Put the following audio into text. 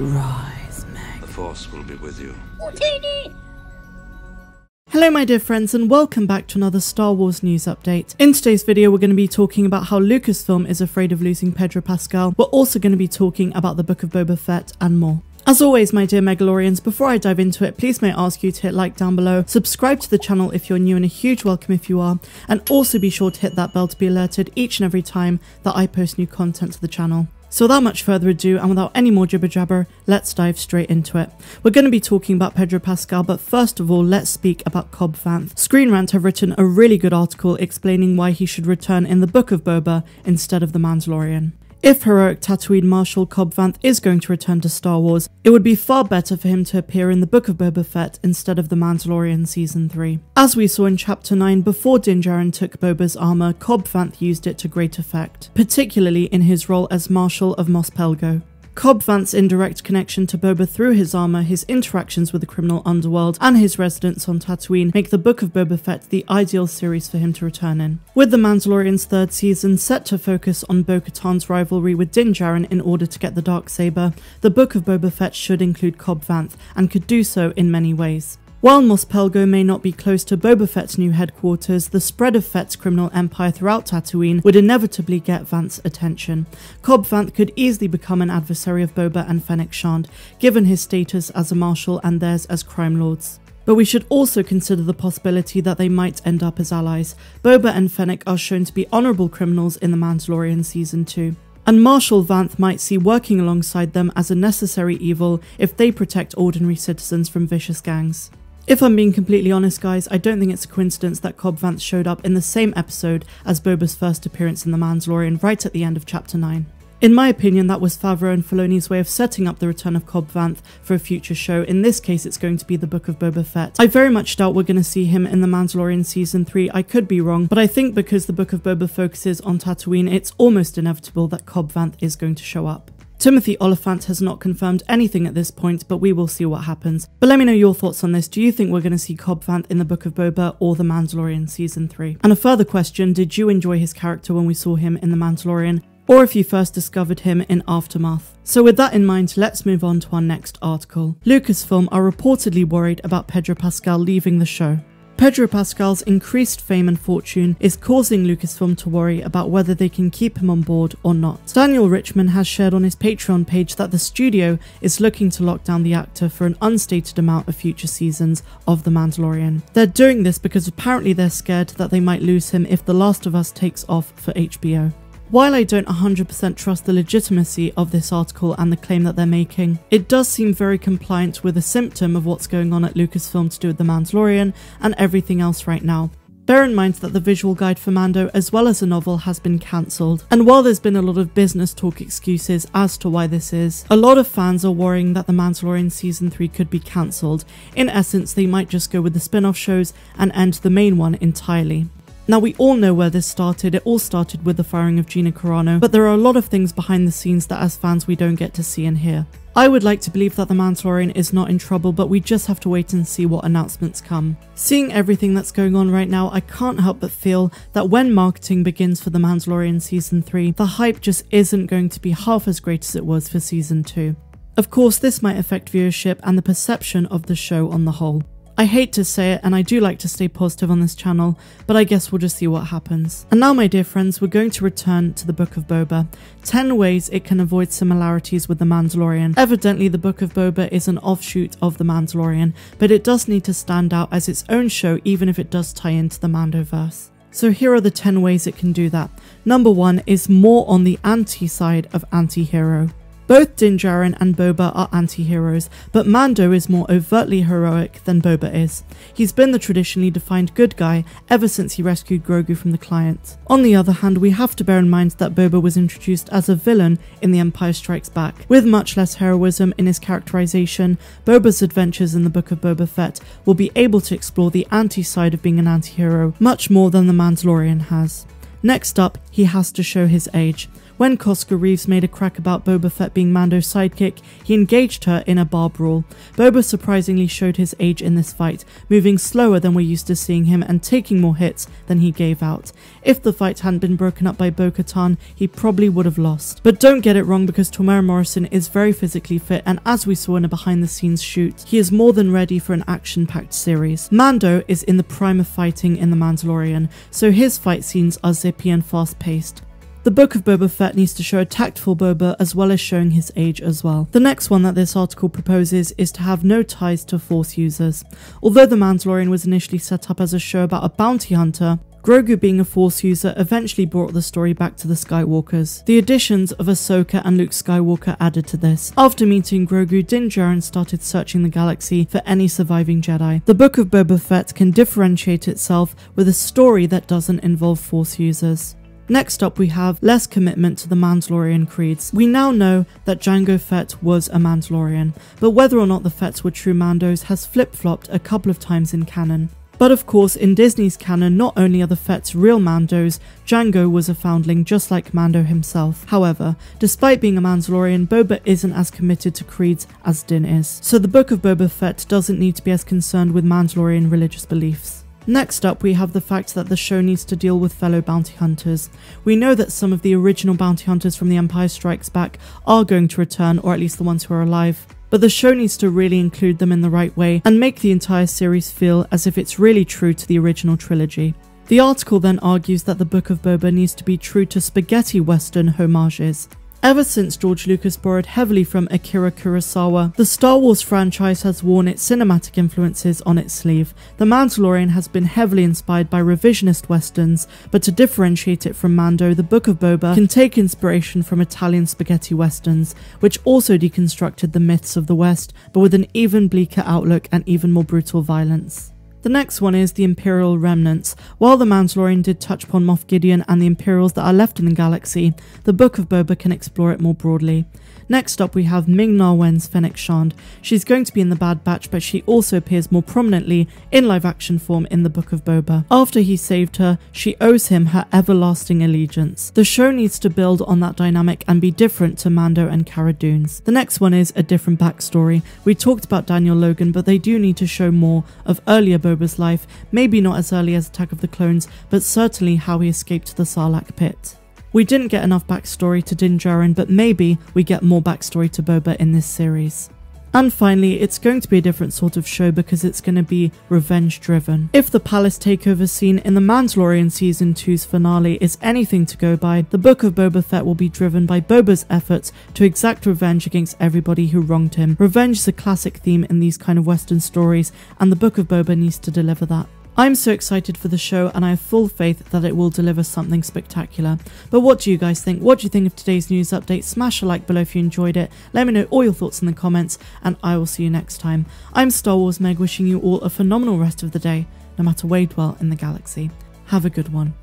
Rise, Meg. The Force will be with you. Hello my dear friends and welcome back to another Star Wars news update. In today's video we're going to be talking about how Lucasfilm is afraid of losing Pedro Pascal. We're also going to be talking about the Book of Boba Fett and more. As always, my dear Megalorians, before I dive into it, please may I ask you to hit like down below, subscribe to the channel if you're new and a huge welcome if you are, and also be sure to hit that bell to be alerted each and every time that I post new content to the channel. So without much further ado and without any more jibber jabber, let's dive straight into it. We're going to be talking about Pedro Pascal, but first of all, let's speak about Cobb Vanth. Screen Rant have written a really good article explaining why he should return in the Book of Boba instead of the Mandalorian. If heroic Tatooine Marshal Cobb Vanth is going to return to Star Wars, it would be far better for him to appear in the Book of Boba Fett instead of The Mandalorian Season 3. As we saw in Chapter 9, before Din Djarin took Boba's armour, Cobb Vanth used it to great effect, particularly in his role as Marshal of Mos Pelgo. Cobb Vanth's indirect connection to Boba through his armor, his interactions with the criminal underworld, and his residence on Tatooine make the Book of Boba Fett the ideal series for him to return in. With The Mandalorian's third season set to focus on Bo-Katan's rivalry with Din Djarin in order to get the dark saber, the Book of Boba Fett should include Cobb Vanth, and could do so in many ways. While Mos Pelgo may not be close to Boba Fett's new headquarters, the spread of Fett's criminal empire throughout Tatooine would inevitably get Vanth's attention. Cobb Vanth could easily become an adversary of Boba and Fennec Shand, given his status as a marshal and theirs as crime lords. But we should also consider the possibility that they might end up as allies. Boba and Fennec are shown to be honourable criminals in The Mandalorian Season 2 and Marshal Vanth might see working alongside them as a necessary evil if they protect ordinary citizens from vicious gangs. If I'm being completely honest, guys, I don't think it's a coincidence that Cobb Vanth showed up in the same episode as Boba's first appearance in The Mandalorian right at the end of Chapter 9. In my opinion, that was Favreau and Filoni's way of setting up the return of Cobb Vanth for a future show. In this case, it's going to be the Book of Boba Fett. I very much doubt we're going to see him in The Mandalorian Season 3. I could be wrong, but I think because the Book of Boba focuses on Tatooine, it's almost inevitable that Cobb Vanth is going to show up. Timothy Olyphant has not confirmed anything at this point, but we will see what happens. But let me know your thoughts on this. Do you think we're going to see Cobb Vanth in the Book of Boba or The Mandalorian Season 3? And a further question, did you enjoy his character when we saw him in The Mandalorian? Or if you first discovered him in Aftermath. So with that in mind, let's move on to our next article. Lucasfilm are reportedly worried about Pedro Pascal leaving the show. Pedro Pascal's increased fame and fortune is causing Lucasfilm to worry about whether they can keep him on board or not. Daniel Richtman has shared on his Patreon page that the studio is looking to lock down the actor for an unstated amount of future seasons of The Mandalorian. They're doing this because apparently they're scared that they might lose him if The Last of Us takes off for HBO. While I don't 100% trust the legitimacy of this article and the claim that they're making, it does seem very compliant with a symptom of what's going on at Lucasfilm to do with The Mandalorian and everything else right now. Bear in mind that the visual guide for Mando, as well as the novel, has been cancelled. And while there's been a lot of business talk excuses as to why this is, a lot of fans are worrying that The Mandalorian Season 3 could be cancelled. In essence, they might just go with the spin off shows and end the main one entirely. Now, we all know where this started. It all started with the firing of Gina Carano, but there are a lot of things behind the scenes that as fans we don't get to see and hear. I would like to believe that the Mandalorian is not in trouble, but we just have to wait and see what announcements come. Seeing everything that's going on right now, I can't help but feel that when marketing begins for The Mandalorian Season 3, the hype just isn't going to be half as great as it was for Season 2. Of course, this might affect viewership and the perception of the show on the whole. I hate to say it, and I do like to stay positive on this channel, but I guess we'll just see what happens. And now, my dear friends, we're going to return to the Book of Boba. 10 ways it can avoid similarities with The Mandalorian. Evidently, the Book of Boba is an offshoot of The Mandalorian, but it does need to stand out as its own show, even if it does tie into the Mandoverse. So here are the 10 ways it can do that. Number 1 is more on the anti side of anti-hero. Both Din Djarin and Boba are anti-heroes, but Mando is more overtly heroic than Boba is. He's been the traditionally defined good guy ever since he rescued Grogu from the Client. On the other hand, we have to bear in mind that Boba was introduced as a villain in The Empire Strikes Back. With much less heroism in his characterization, Boba's adventures in the Book of Boba Fett will be able to explore the anti-side of being an anti-hero much more than The Mandalorian has. Next up, he has to show his age. When Koska Reeves made a crack about Boba Fett being Mando's sidekick, he engaged her in a bar brawl. Boba surprisingly showed his age in this fight, moving slower than we're used to seeing him and taking more hits than he gave out. If the fight hadn't been broken up by Bo Katan, he probably would have lost. But don't get it wrong because Temuera Morrison is very physically fit, and as we saw in a behind the scenes shoot, he is more than ready for an action packed series. Mando is in the prime of fighting in The Mandalorian, so his fight scenes are zippy and fast paced. The Book of Boba Fett needs to show a tactful Boba as well as showing his age as well. The next one that this article proposes is to have no ties to Force users. Although The Mandalorian was initially set up as a show about a bounty hunter, Grogu being a Force user eventually brought the story back to the Skywalkers. The additions of Ahsoka and Luke Skywalker added to this. After meeting Grogu, Din Djarin started searching the galaxy for any surviving Jedi. The Book of Boba Fett can differentiate itself with a story that doesn't involve Force users. Next up, we have less commitment to the Mandalorian creeds. We now know that Jango Fett was a Mandalorian, but whether or not the Fetts were true Mandos has flip flopped a couple of times in canon. But of course, in Disney's canon, not only are the Fetts real Mandos, Jango was a foundling just like Mando himself. However, despite being a Mandalorian, Boba isn't as committed to creeds as Din is. So the Book of Boba Fett doesn't need to be as concerned with Mandalorian religious beliefs. Next up, we have the fact that the show needs to deal with fellow bounty hunters. We know that some of the original bounty hunters from The Empire Strikes Back are going to return, or at least the ones who are alive. But the show needs to really include them in the right way and make the entire series feel as if it's really true to the original trilogy. The article then argues that the Book of Boba needs to be true to spaghetti western homages. Ever since George Lucas borrowed heavily from Akira Kurosawa, the Star Wars franchise has worn its cinematic influences on its sleeve. The Mandalorian has been heavily inspired by revisionist westerns, but to differentiate it from Mando, the Book of Boba can take inspiration from Italian spaghetti westerns, which also deconstructed the myths of the West, but with an even bleaker outlook and even more brutal violence. The next one is the Imperial Remnants. While the Mandalorian did touch upon Moff Gideon and the Imperials that are left in the galaxy, the Book of Boba can explore it more broadly. Next up, we have Ming Na Wen's Fennec Shand. She's going to be in the Bad Batch, but she also appears more prominently in live action form in the Book of Boba. After he saved her, she owes him her everlasting allegiance. The show needs to build on that dynamic and be different to Mando and Cara Dune's. The next one is a different backstory. We talked about Daniel Logan, but they do need to show more of earlier Boba's life, maybe not as early as Attack of the Clones, but certainly how he escaped the Sarlacc pit. We didn't get enough backstory to Din Djarin, but maybe we get more backstory to Boba in this series. And finally, it's going to be a different sort of show because it's going to be revenge driven. If the palace takeover scene in The Mandalorian Season 2's finale is anything to go by, the Book of Boba Fett will be driven by Boba's efforts to exact revenge against everybody who wronged him. Revenge is a classic theme in these kind of Western stories, and the Book of Boba needs to deliver that. I'm so excited for the show and I have full faith that it will deliver something spectacular. But what do you guys think? What do you think of today's news update? Smash a like below if you enjoyed it. Let me know all your thoughts in the comments and I will see you next time. I'm Star Wars Meg wishing you all a phenomenal rest of the day, no matter where you dwell in the galaxy. Have a good one.